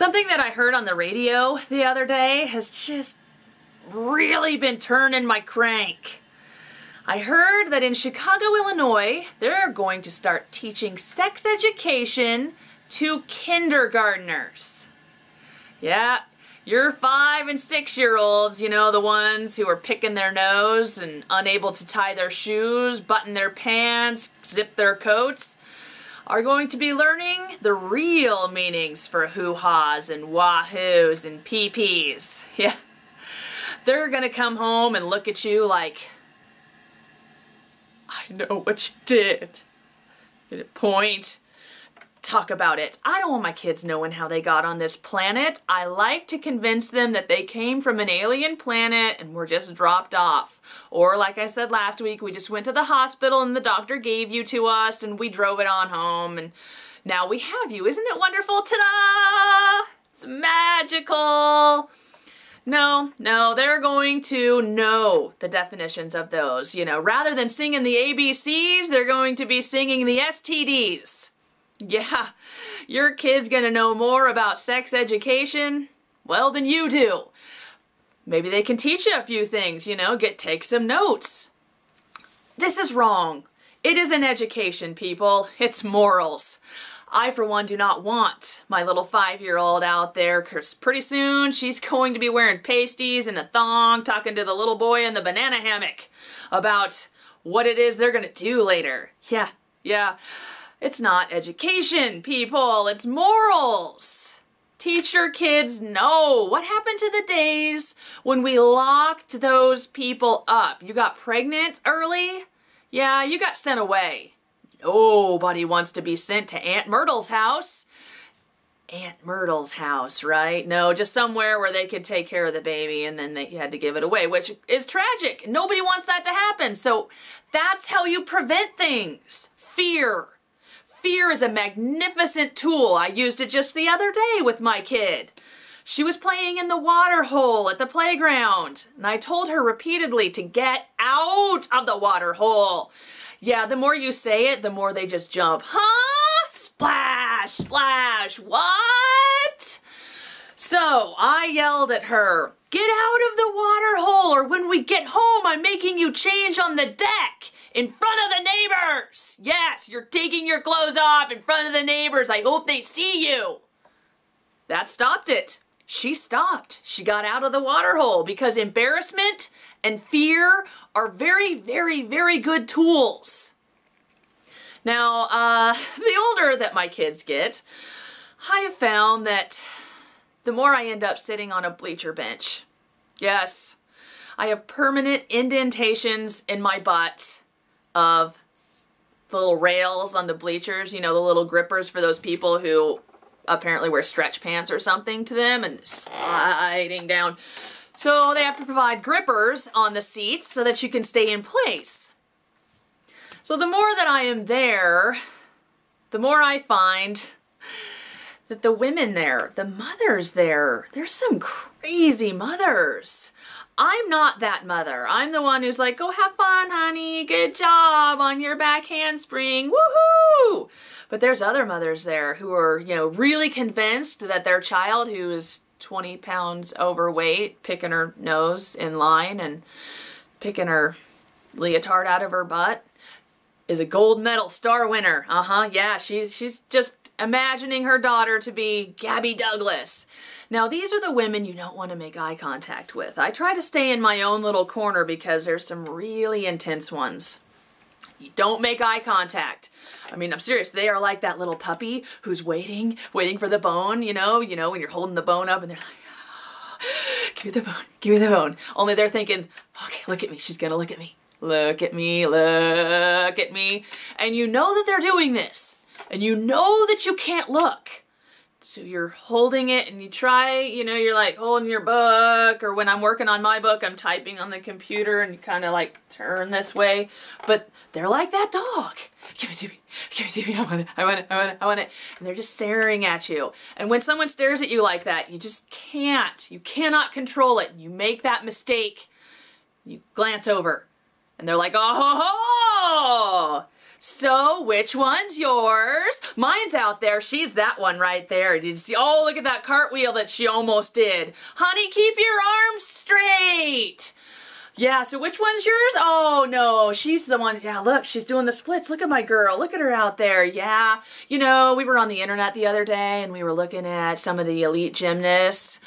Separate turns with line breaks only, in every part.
Something that I heard on the radio the other day has just really been turning my crank. I heard that in Chicago, Illinois, they're going to start teaching sex education to kindergartners. Yeah, your five and six year olds, you know, the ones who are picking their nose and unable to tie their shoes, button their pants, zip their coats, are going to be learning the real meanings for hoo-haws and wahoos and pee-pees. Yeah. They're gonna come home and look at you like, I know what you did. Point talk about it. I don't want my kids knowing how they got on this planet. I like to convince them that they came from an alien planet and were just dropped off. Or like I said last week, we just went to the hospital and the doctor gave you to us and we drove it on home and now we have you. Isn't it wonderful? Ta-da! It's magical. No, no, they're going to know the definitions of those. You know, rather than singing the ABCs, they're going to be singing the STDs. Yeah, your kid's gonna know more about sex education, well, than you do. Maybe they can teach you a few things, you know, get take some notes. This is wrong. It is an education, people. It's morals. I, for one, do not want my little five-year-old out there because pretty soon she's going to be wearing pasties and a thong talking to the little boy in the banana hammock about what it is they're going to do later. Yeah, yeah. It's not education, people. It's morals. Teach your kids no. What happened to the days when we locked those people up? You got pregnant early? Yeah, you got sent away. Nobody wants to be sent to Aunt Myrtle's house. Aunt Myrtle's house, right? No, just somewhere where they could take care of the baby and then they had to give it away, which is tragic. Nobody wants that to happen. So that's how you prevent things. Fear. Fear is a magnificent tool. I used it just the other day with my kid. She was playing in the water hole at the playground, and I told her repeatedly to get out of the water hole. Yeah, the more you say it, the more they just jump. Huh? Splash, splash, what? So I yelled at her, get out of the water hole or when we get home I'm making you change on the deck in front of the neighbors. Yes, you're taking your clothes off in front of the neighbors. I hope they see you. That stopped it. She stopped. She got out of the water hole because embarrassment and fear are very, very, very good tools. Now, uh, the older that my kids get, I have found that the more I end up sitting on a bleacher bench. Yes, I have permanent indentations in my butt of the little rails on the bleachers, you know, the little grippers for those people who apparently wear stretch pants or something to them and sliding down. So they have to provide grippers on the seats so that you can stay in place. So the more that I am there, the more I find that the women there, the mothers there, there's some crazy mothers. I'm not that mother. I'm the one who's like, go have fun, honey. Good job on your back handspring. Woohoo! But there's other mothers there who are, you know, really convinced that their child who is 20 pounds overweight, picking her nose in line and picking her leotard out of her butt is a gold medal star winner. Uh-huh, yeah, she's, she's just imagining her daughter to be Gabby Douglas. Now, these are the women you don't want to make eye contact with. I try to stay in my own little corner because there's some really intense ones. You don't make eye contact. I mean, I'm serious. They are like that little puppy who's waiting, waiting for the bone, you know, you know, when you're holding the bone up and they're like, oh, give me the bone, give me the bone. Only they're thinking, okay, look at me. She's gonna look at me. Look at me, look at me. And you know that they're doing this and you know that you can't look. So you're holding it and you try, you know, you're like holding your book or when I'm working on my book, I'm typing on the computer and you kind of like turn this way. But they're like that dog. Give it to me. Give it to me. I want it. I want it. I want it. I want it. And they're just staring at you. And when someone stares at you like that, you just can't. You cannot control it. You make that mistake. You glance over and they're like, oh, ho, ho! So, which one's yours? Mine's out there. She's that one right there. Did you see? Oh, look at that cartwheel that she almost did. Honey, keep your arms straight. Yeah, so which one's yours? Oh, no, she's the one. Yeah, look, she's doing the splits. Look at my girl. Look at her out there. Yeah. You know, we were on the internet the other day and we were looking at some of the elite gymnasts.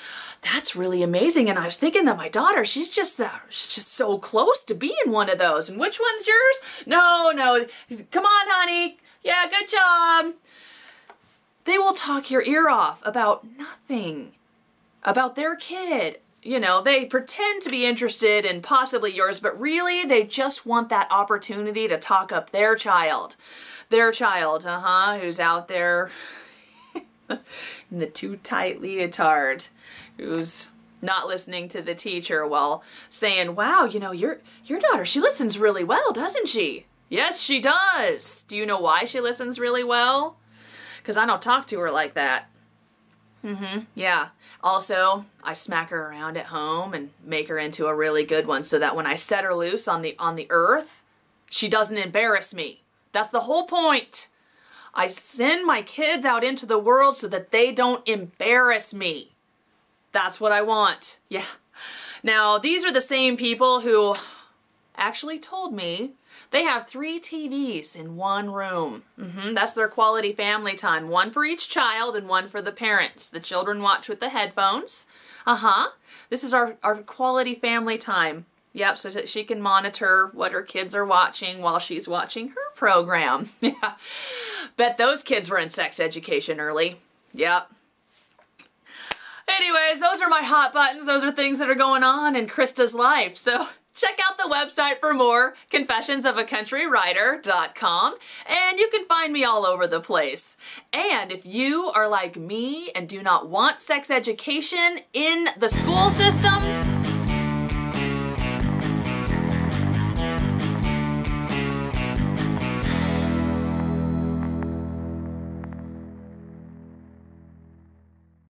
That's really amazing. And I was thinking that my daughter, she's just uh, she's just so close to being one of those. And which one's yours? No, no. Come on, honey. Yeah, good job. They will talk your ear off about nothing. About their kid, you know, they pretend to be interested in possibly yours, but really they just want that opportunity to talk up their child. Their child, uh huh, who's out there in the too tight leotard, who's not listening to the teacher while saying, wow, you know, your, your daughter, she listens really well, doesn't she? Yes, she does. Do you know why she listens really well? Because I don't talk to her like that. Mm-hmm. Yeah. Also, I smack her around at home and make her into a really good one so that when I set her loose on the on the earth, she doesn't embarrass me. That's the whole point. I send my kids out into the world so that they don't embarrass me. That's what I want. Yeah. Now, these are the same people who actually told me they have three TVs in one room. Mm-hmm, that's their quality family time. One for each child and one for the parents. The children watch with the headphones. Uh-huh. This is our, our quality family time. Yep, so that she can monitor what her kids are watching while she's watching her program. yeah. Bet those kids were in sex education early. Yep. Anyways, those are my hot buttons. Those are things that are going on in Krista's life. So Check out the website for more, confessionsofacountrywriter.com, and you can find me all over the place. And if you are like me and do not want sex education in the school system,